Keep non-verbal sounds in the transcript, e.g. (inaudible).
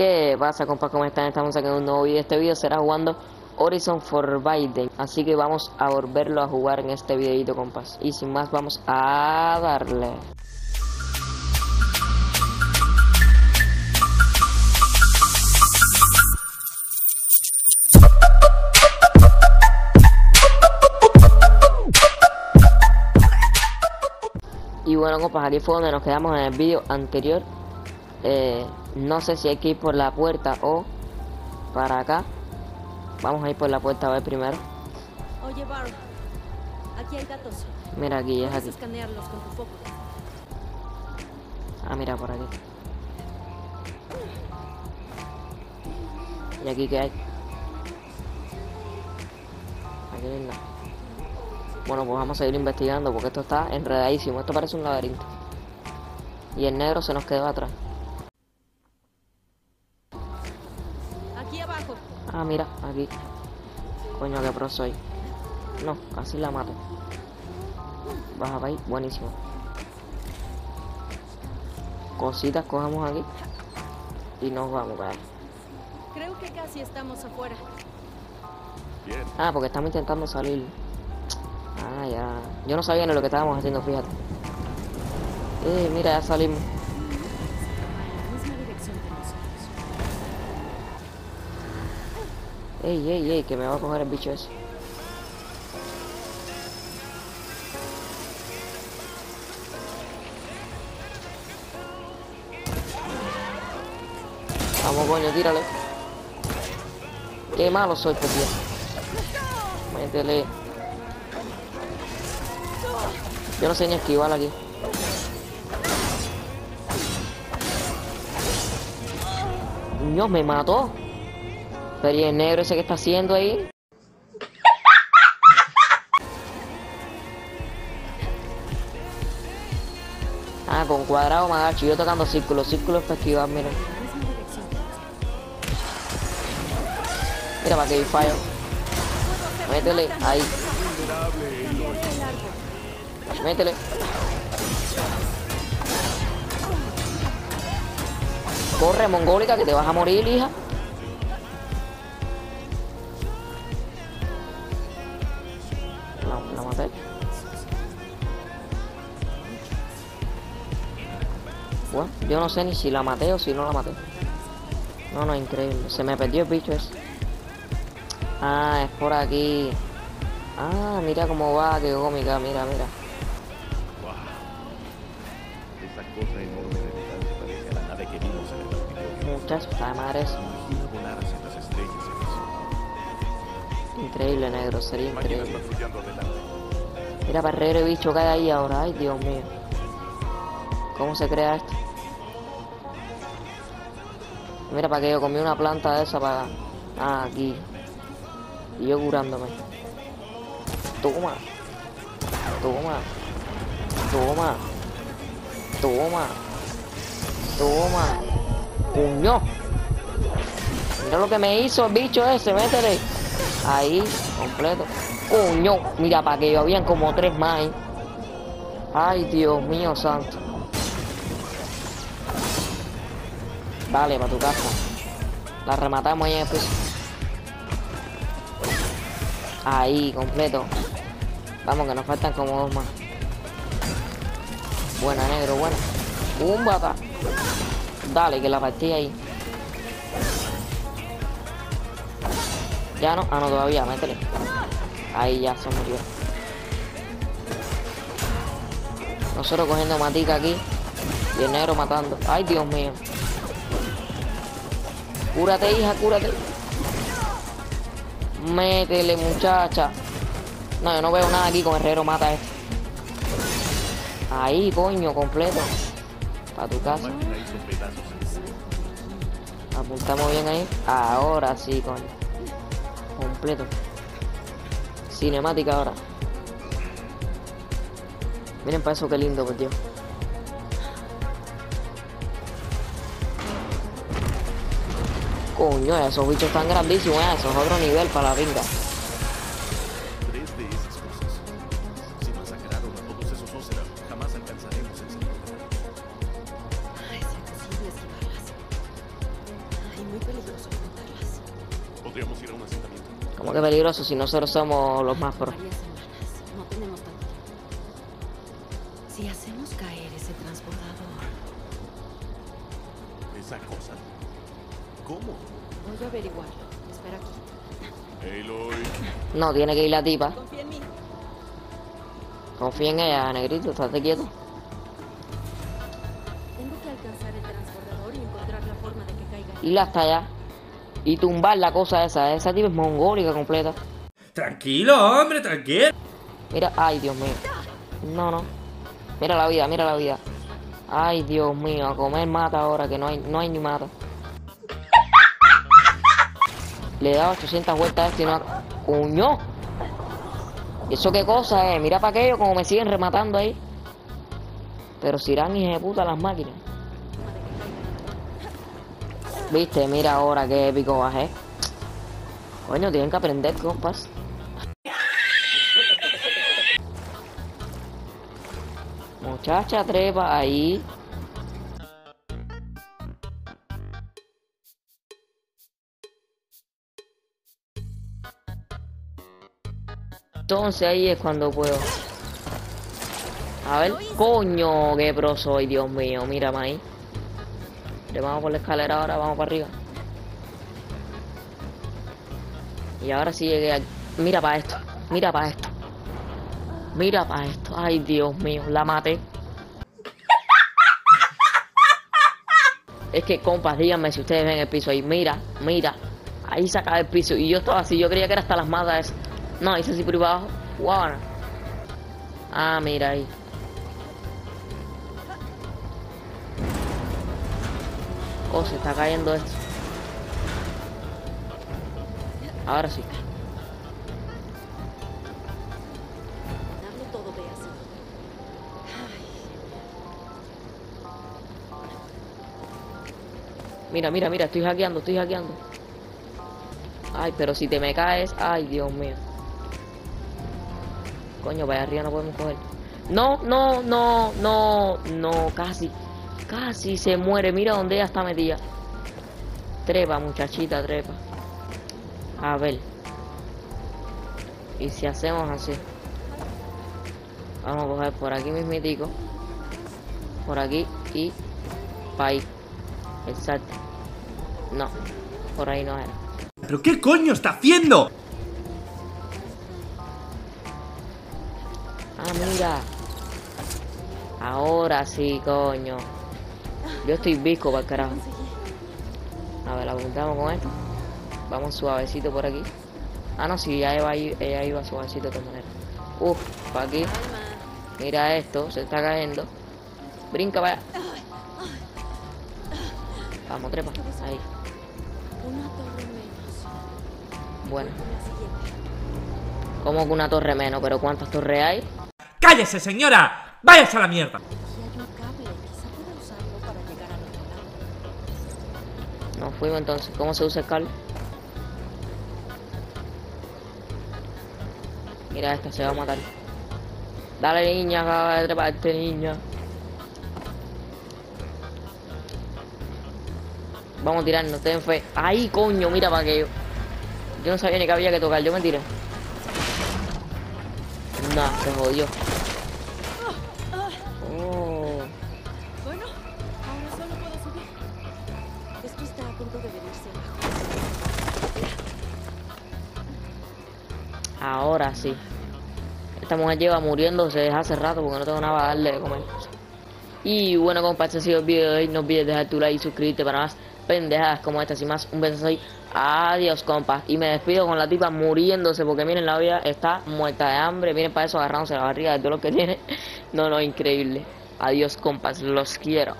¿Qué pasa compas? ¿Cómo están? Estamos en un nuevo video. Este video será jugando Horizon Forbidden. Así que vamos a volverlo a jugar en este videito compas. Y sin más vamos a darle. Y bueno compas, aquí fue donde nos quedamos en el vídeo anterior. Eh, no sé si hay que ir por la puerta o para acá. Vamos a ir por la puerta a ver primero. Oye, Barb, aquí hay datos. Mira aquí, es aquí. escanearlos con tu foco. Ah, mira por aquí. ¿Y aquí qué hay? Aquí no. Bueno, pues vamos a seguir investigando porque esto está enredadísimo. Esto parece un laberinto. Y el negro se nos quedó atrás. Ah, mira, aquí. Coño, qué pro soy. No, casi la mato. Baja para ahí, buenísimo. Cositas cogemos aquí. Y nos vamos para ahí. Creo que casi estamos afuera. Bien, Ah, porque estamos intentando salir. Ah, ya. Yo no sabía ni lo que estábamos haciendo, fíjate. Eh, mira, ya salimos. Ey, ey, ey, que me va a coger el bicho ese. Vamos, coño, tírale. Qué malo soy, pues, tío. Métele. Yo no sé ni esquivar aquí. Dios, me mató. Pero ¿y el negro ese que está haciendo ahí? (laughs) Ah, con cuadrado me agacho. Yo tocando círculos, círculos para esquivar, mira. Mira para que fallo. Métele, ahí, métele. Corre, mongólica, que te vas a morir, hija. Yo no sé ni si la maté o si no la maté. No, no, increíble. Se me perdió el bicho ese. Ah, es por aquí. Ah, mira cómo va, qué cómica, mira, mira. wow. Esa cosa enorme de metal se parece a la nave que vimos en el último Muchachos, está de madre eso. Imagina volar hacia las estrellas en eso. Increíble, negro, sería increíble. Mira, perrero y bicho hay ahí ahora. Ay, Dios mío. ¿Cómo se crea esto? Mira, para que yo comí una planta de esa para... Ah, aquí. Y yo curándome. Toma. Toma. Toma. Toma. Toma. Puño. Mira lo que me hizo el bicho ese, métele. Ahí, completo. Coño, mira, para que yo habían como tres más. ahí. Ay, Dios mío santo. Dale, para tu casa. La rematamos ahí en el piso. Ahí, completo. Vamos, que nos faltan como dos más. Buena, negro, buena. Un bata. Dale, que la partí ahí. Ya no, ah no, todavía, métele. Ahí ya se murió. Nosotros cogiendo matica aquí. Y el negro matando. Ay, Dios mío. Cúrate, hija, cúrate. Métele, muchacha. No, yo no veo nada aquí con Herrero mata a este. Ahí, coño, completo. Para tu casa. Apuntamos bien ahí. Ahora sí, coño. Completo. Cinemática ahora. Miren para eso qué lindo, por. Coño, esos bichos están grandísimos, eh, eso es otro nivel para la pinga. Como que peligroso si nosotros somos los más. No tenemos tanto tiempo. Si hacemos caer ese transbordador, Esa cosa. ¿Cómo? voy a averiguarlo. Espera aquí. Aloy. No, tiene que ir la tipa. Confía en mí. Confía en ella, negrito, estate quieto. Tengo que alcanzar el transbordador y encontrar la forma de que caiga. Ir hasta allá. Y tumbar la cosa esa. Esa tipa es mongólica completa. Tranquilo, hombre, tranquilo. Mira, ay, Dios mío. No, no. Mira la vida, mira la vida. Ay, Dios mío, a comer mata ahora, que no hay, no hay ni mata. Le he dado 800 vueltas a esto y no. ¡Cuño! ¿Y eso qué cosa es? Mira para aquello como me siguen rematando ahí. Pero si irán de puta las máquinas. Viste, mira ahora qué épico bajé. Coño, tienen que aprender, compas. Muchacha, trepa ahí. Entonces ahí es cuando puedo. A ver, coño, qué pro soy, Dios mío, mírame ahí. Le vamos por la escalera ahora, vamos para arriba. Y ahora sí llegué aquí. Mira para esto, mira para esto. Mira para esto. Ay, Dios mío, la maté. Es que, compas, díganme si ustedes ven el piso ahí. Mira, mira. Ahí se acaba el piso. Y yo estaba así, yo creía que era hasta las esas. No, hice así por abajo. Guau. Ah, mira ahí. Oh, se está cayendo esto. Ahora sí. Mira, mira, mira, estoy hackeando, estoy hackeando. Ay, pero si te me caes, ay, Dios mío. Coño, vaya arriba no podemos coger. No, no, no, no, no, casi. Casi se muere. Mira dónde ella está metida. Trepa, muchachita, trepa. A ver. Y si hacemos así. Vamos a coger por aquí mismitico. Por aquí y pa' ahí. Exacto. No, por ahí no era. ¿Pero qué coño está haciendo? Mira. Ahora sí, coño. Yo estoy visco para el carajo. A ver, apuntamos con esto. Vamos suavecito por aquí. Ah, no, sí, ella iba, ella iba suavecito de todas maneras. Uf, para aquí. Mira esto, se está cayendo. Brinca, vaya. Vamos, trepa. Ahí. Bueno, como que una torre menos, pero ¿cuántas torres hay? ¡Cállese, señora! ¡Váyase a la mierda! Nos fuimos entonces. ¿Cómo se usa el cable? Mira esta, se va a matar. Dale niña, acaba de treparte niña. Vamos a tirarnos, ten fe. ¡Ay, coño! Mira para aquello. Yo no sabía ni que había que tocar, yo me tiré. Nah, se jodió. Ahora sí. Esta mujer lleva muriéndose hace rato porque no tengo nada para darle de comer. Y bueno, compa, este ha sido el video de hoy. No olvides dejar tu like y suscribirte para más pendejadas como estas y más. Un beso ahí. Adiós, compa. Y me despido con la tipa muriéndose porque miren, la vida está muerta de hambre. Miren para eso agarrándose la barriga de todo lo que tiene. (laughs) No, no, increíble. Adiós, compas. Los quiero.